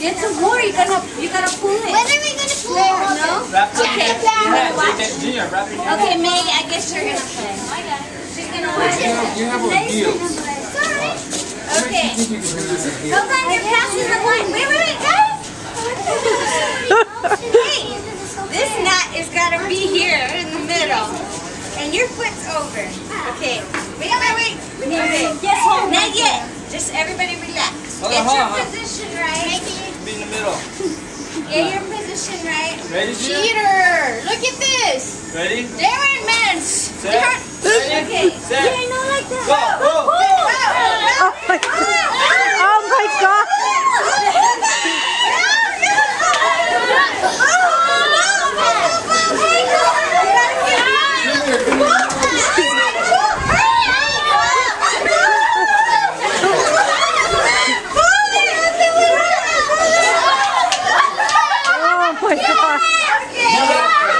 It's a war. You gotta, you gotta pull it. When are we gonna play? No? Wrap it Okay. in your hand. Jake, Junior, wrap your hand. Okay, May, I guess you're gonna play. She's gonna watch You have, you have ordeals. Okay. You think you can do this in Hold on, you're passing the line. Wait, wait, wait, guys. hey, this nut is gotta be here in the middle. And your foot's over. Okay. Wait, wait, wait. Okay. Yes, hold. Not yet. Just everybody relax. Hold Get hold your on. position right. Get your position right. Ready? Cheater! Look at this! Ready? Darren Mans! Set. Ready? Okay. Set. Yeah, know like that. Go, Bora!